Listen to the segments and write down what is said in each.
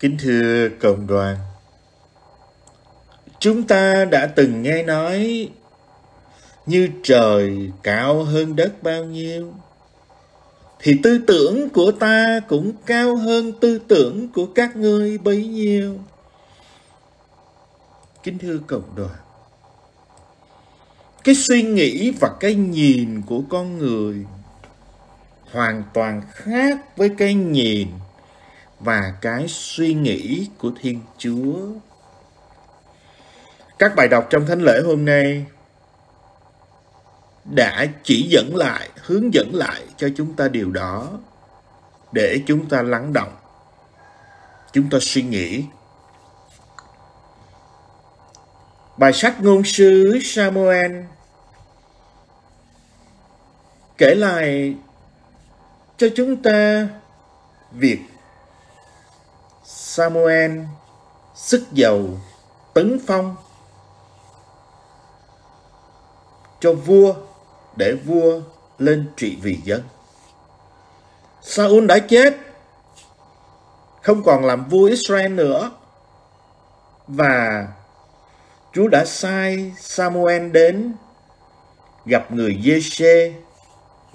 Kính thưa cộng đoàn, chúng ta đã từng nghe nói như trời cao hơn đất bao nhiêu thì tư tưởng của ta cũng cao hơn tư tưởng của các ngươi bấy nhiêu. Kính thưa cộng đoàn, cái suy nghĩ và cái nhìn của con người hoàn toàn khác với cái nhìn và cái suy nghĩ của Thiên Chúa. Các bài đọc trong thánh lễ hôm nay đã chỉ dẫn lại, hướng dẫn lại cho chúng ta điều đó để chúng ta lắng động, chúng ta suy nghĩ. Bài sách ngôn sứ Samuel kể lại cho chúng ta việc Samuel sức dầu tấn phong cho vua để vua lên trị vì dân. Saul đã chết, không còn làm vua Israel nữa. Và Chúa đã sai Samuel đến gặp người Giê-xê,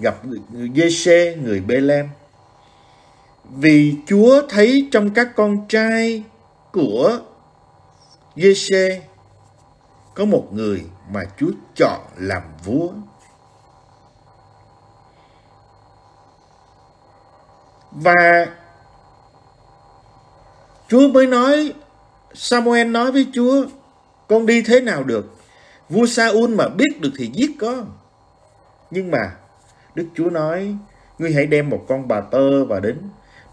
gặp người Giê-xê, người Bê-lem. Vì Chúa thấy trong các con trai của Giê-xê có một người mà Chúa chọn làm vua. Và Chúa mới nói, Samuel nói với Chúa, con đi thế nào được? Vua Saul mà biết được thì giết con. Nhưng mà Đức Chúa nói, ngươi hãy đem một con bà tơ và đến.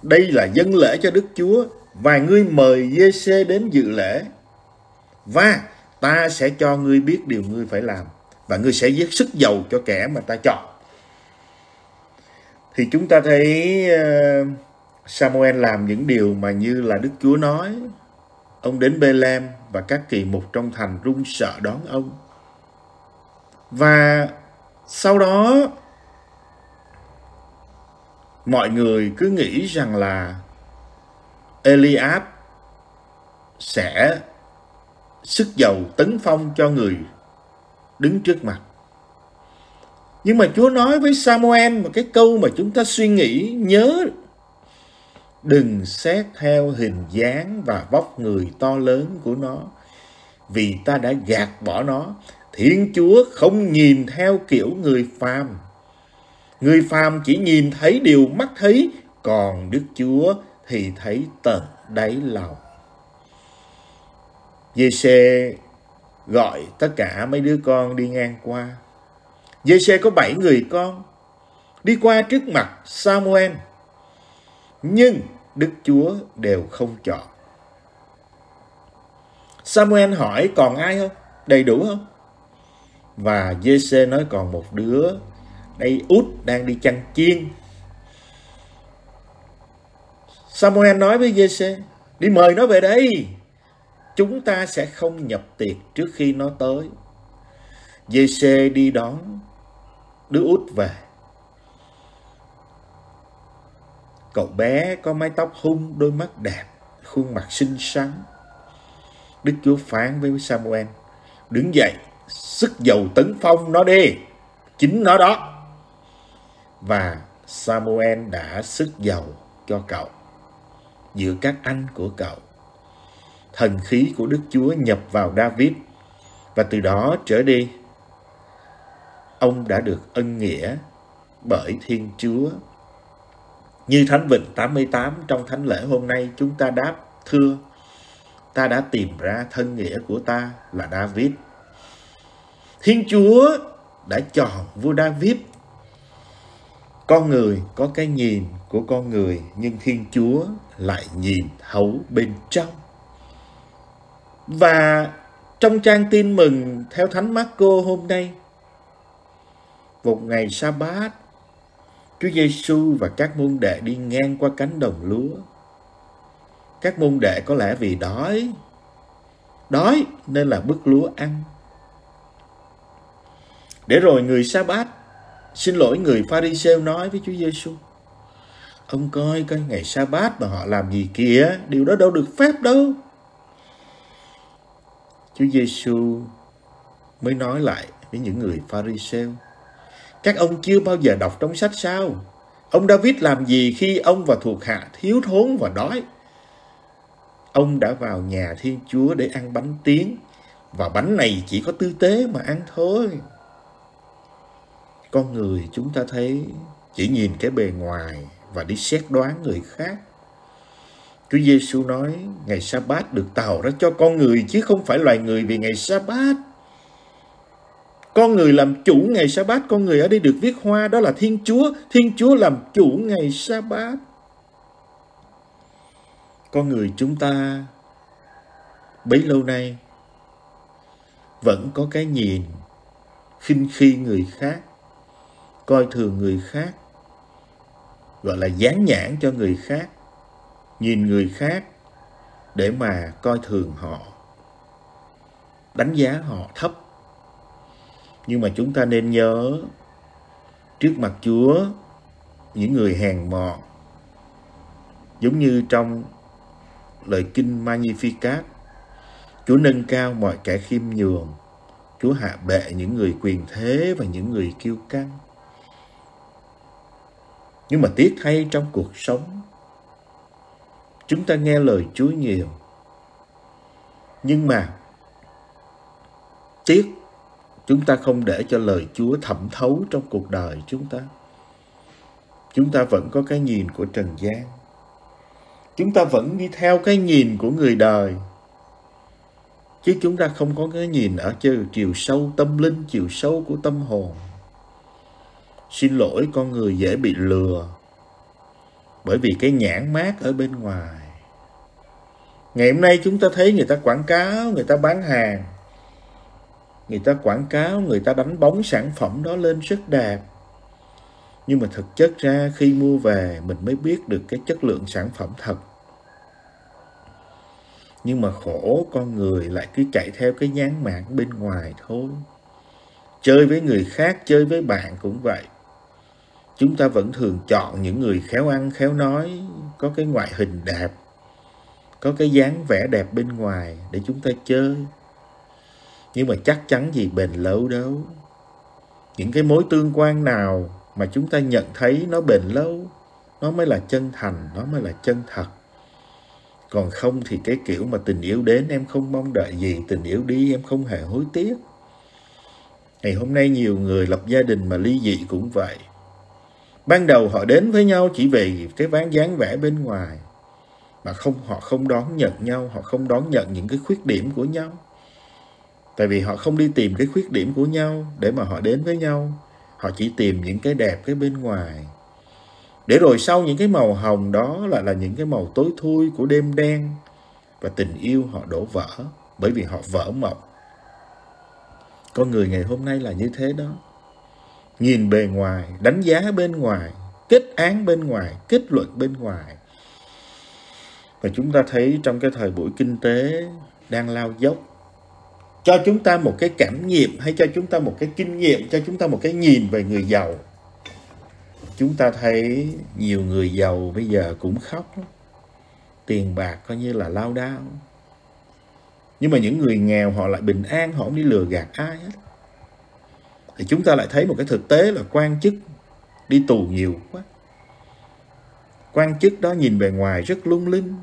Đây là dân lễ cho Đức Chúa và ngươi mời giê đến dự lễ. Và ta sẽ cho ngươi biết điều ngươi phải làm và ngươi sẽ giết sức giàu cho kẻ mà ta chọn. Thì chúng ta thấy ờ, Samuel làm những điều mà như là Đức Chúa nói. Ông đến Bethlehem và các kỳ mục trong thành run sợ đón ông. Và sau đó mọi người cứ nghĩ rằng là Eliab sẽ sức giàu tấn phong cho người đứng trước mặt. Nhưng mà Chúa nói với Samuel một cái câu mà chúng ta suy nghĩ, nhớ đừng xét theo hình dáng và vóc người to lớn của nó, vì ta đã gạt bỏ nó thiên chúa không nhìn theo kiểu người phàm người phàm chỉ nhìn thấy điều mắt thấy, còn đức chúa thì thấy tận đáy lòng Giê-xê gọi tất cả mấy đứa con đi ngang qua. Giê-xê có bảy người con, đi qua trước mặt Samuel. Nhưng Đức Chúa đều không chọn. Samuel hỏi, còn ai không? Đầy đủ không? Và Giê-xê nói, còn một đứa đây út đang đi chăn chiên. Samuel nói với Giê-xê đi mời nó về đây chúng ta sẽ không nhập tiệc trước khi nó tới. giê đi đón đứa út về. Cậu bé có mái tóc hung, đôi mắt đẹp, khuôn mặt xinh xắn. Đức Chúa phán với Samuel, đứng dậy, sức dầu tấn phong nó đi, chính nó đó. Và Samuel đã sức giàu cho cậu giữa các anh của cậu thần khí của Đức Chúa nhập vào David, và từ đó trở đi, ông đã được ân nghĩa bởi Thiên Chúa. Như Thánh Vịnh 88 trong Thánh lễ hôm nay, chúng ta đáp, thưa, ta đã tìm ra thân nghĩa của ta là David. Thiên Chúa đã chọn vua David. Con người có cái nhìn của con người nhưng Thiên Chúa lại nhìn thấu bên trong. Và trong trang tin mừng theo Thánh Marco hôm nay, một ngày sa bát Chúa Giêsu và các môn đệ đi ngang qua cánh đồng lúa. Các môn đệ có lẽ vì đói, đói nên là bứt lúa ăn. Để rồi người sa bát xin lỗi người Pharisêu nói với Chúa Giêsu: ông coi coi ngày sa bát mà họ làm gì kìa, điều đó đâu được phép đâu. Chúa Giêsu mới nói lại với những người Pharisêu các ông chưa bao giờ đọc trong sách sao? Ông David làm gì khi ông và thuộc hạ thiếu thốn và đói? Ông đã vào nhà Thiên Chúa để ăn bánh tiếng, và bánh này chỉ có tư tế mà ăn thôi con người chúng ta thấy chỉ nhìn cái bề ngoài và đi xét đoán người khác. Chúa Giêsu nói ngày sa bát được tạo ra cho con người chứ không phải loài người vì ngày sa bát. Con người làm chủ ngày sa bát, con người ở đây được viết hoa đó là Thiên Chúa, Thiên Chúa làm chủ ngày sa bát. Con người chúng ta bấy lâu nay vẫn có cái nhìn khinh khi người khác coi thường người khác, gọi là dán nhãn cho người khác, nhìn người khác để mà coi thường họ, đánh giá họ thấp. Nhưng mà chúng ta nên nhớ, trước mặt chúa, những người hèn mọn, giống như trong lời kinh Magnificat, Chúa nâng cao mọi kẻ khiêm nhường, Chúa hạ bệ những người quyền thế và những người kiêu căng nhưng mà tiếc thay trong cuộc sống, chúng ta nghe lời Chúa nhiều. Nhưng mà tiếc chúng ta không để cho lời Chúa thẩm thấu trong cuộc đời chúng ta. Chúng ta vẫn có cái nhìn của trần gian. Chúng ta vẫn đi theo cái nhìn của người đời. Chứ chúng ta không có cái nhìn ở chiều sâu tâm linh, chiều sâu của tâm hồn. Xin lỗi con người dễ bị lừa bởi vì cái nhãn mát ở bên ngoài. Ngày hôm nay chúng ta thấy người ta quảng cáo, người ta bán hàng. Người ta quảng cáo, người ta đánh bóng sản phẩm đó lên rất đẹp. Nhưng mà thực chất ra khi mua về mình mới biết được cái chất lượng sản phẩm thật. Nhưng mà khổ con người lại cứ chạy theo cái nhãn mạng bên ngoài thôi. Chơi với người khác, chơi với bạn cũng vậy chúng ta vẫn thường chọn những người khéo ăn, khéo nói, có cái ngoại hình đẹp, có cái dáng vẻ đẹp bên ngoài để chúng ta chơi. Nhưng mà chắc chắn gì bền lâu đâu. Những cái mối tương quan nào mà chúng ta nhận thấy nó bền lâu, nó mới là chân thành, nó mới là chân thật. Còn không thì cái kiểu mà tình yêu đến, em không mong đợi gì, tình yêu đi, em không hề hối tiếc. Ngày hôm nay nhiều người lập gia đình mà ly dị cũng vậy. Ban đầu họ đến với nhau chỉ vì cái ván dáng vẻ bên ngoài mà không họ không đón nhận nhau, họ không đón nhận những cái khuyết điểm của nhau. Tại vì họ không đi tìm cái khuyết điểm của nhau để mà họ đến với nhau. Họ chỉ tìm những cái đẹp cái bên ngoài. Để rồi sau những cái màu hồng đó lại là những cái màu tối thui của đêm đen và tình yêu họ đổ vỡ bởi vì họ vỡ mộng. Con người ngày hôm nay là như thế đó nhìn bề ngoài, đánh giá bên ngoài, kết án bên ngoài, kết luận bên ngoài. Và chúng ta thấy trong cái thời buổi kinh tế đang lao dốc, cho chúng ta một cái cảm nghiệm hay cho chúng ta một cái kinh nghiệm, cho chúng ta một cái nhìn về người giàu. Chúng ta thấy nhiều người giàu bây giờ cũng khóc tiền bạc coi như là lao đao. Nhưng mà những người nghèo họ lại bình an, họ không đi lừa gạt ai hết thì chúng ta lại thấy một cái thực tế là quan chức đi tù nhiều quá. Quan chức đó nhìn bề ngoài rất lung linh.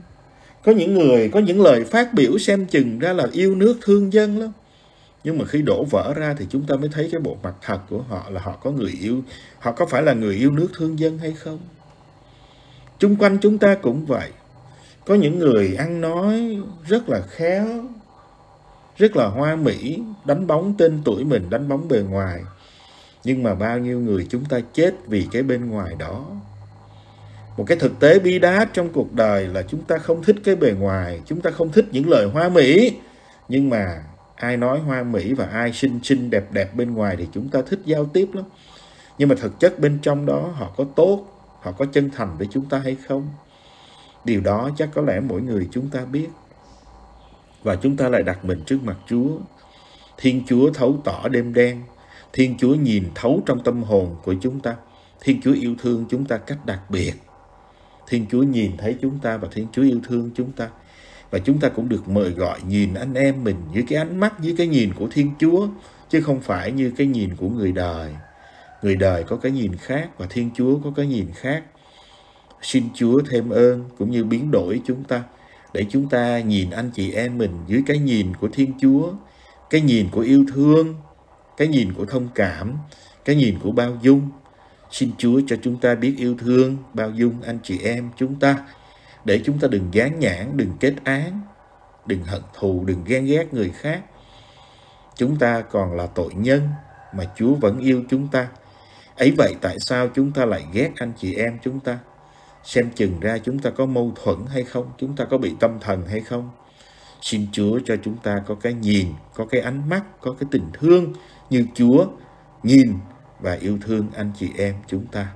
Có những người, có những lời phát biểu xem chừng ra là yêu nước, thương dân lắm. Nhưng mà khi đổ vỡ ra thì chúng ta mới thấy cái bộ mặt thật của họ là họ có người yêu, họ có phải là người yêu nước, thương dân hay không? Chung quanh chúng ta cũng vậy. Có những người ăn nói rất là khéo rất là hoa mỹ, đánh bóng tên tuổi mình, đánh bóng bề ngoài. Nhưng mà bao nhiêu người chúng ta chết vì cái bên ngoài đó. Một cái thực tế bi đát trong cuộc đời là chúng ta không thích cái bề ngoài, chúng ta không thích những lời hoa mỹ. Nhưng mà ai nói hoa mỹ và ai xinh xinh đẹp đẹp bên ngoài thì chúng ta thích giao tiếp lắm. Nhưng mà thực chất bên trong đó họ có tốt, họ có chân thành với chúng ta hay không? Điều đó chắc có lẽ mỗi người chúng ta biết và chúng ta lại đặt mình trước mặt Chúa. Thiên Chúa thấu tỏ đêm đen, Thiên Chúa nhìn thấu trong tâm hồn của chúng ta. Thiên Chúa yêu thương chúng ta cách đặc biệt. Thiên Chúa nhìn thấy chúng ta và Thiên Chúa yêu thương chúng ta. Và chúng ta cũng được mời gọi nhìn anh em mình dưới cái ánh mắt, dưới cái nhìn của Thiên Chúa, chứ không phải như cái nhìn của người đời. Người đời có cái nhìn khác và Thiên Chúa có cái nhìn khác. Xin Chúa thêm ơn cũng như biến đổi chúng ta để chúng ta nhìn anh chị em mình dưới cái nhìn của Thiên Chúa, cái nhìn của yêu thương, cái nhìn của thông cảm, cái nhìn của bao dung. Xin Chúa cho chúng ta biết yêu thương, bao dung anh chị em chúng ta để chúng ta đừng gán nhãn, đừng kết án, đừng hận thù, đừng ghen ghét người khác. Chúng ta còn là tội nhân mà Chúa vẫn yêu chúng ta. Ấy vậy tại sao chúng ta lại ghét anh chị em chúng ta? Xem chừng ra chúng ta có mâu thuẫn hay không? Chúng ta có bị tâm thần hay không? Xin Chúa cho chúng ta có cái nhìn, có cái ánh mắt, có cái tình thương như Chúa nhìn và yêu thương anh chị em chúng ta.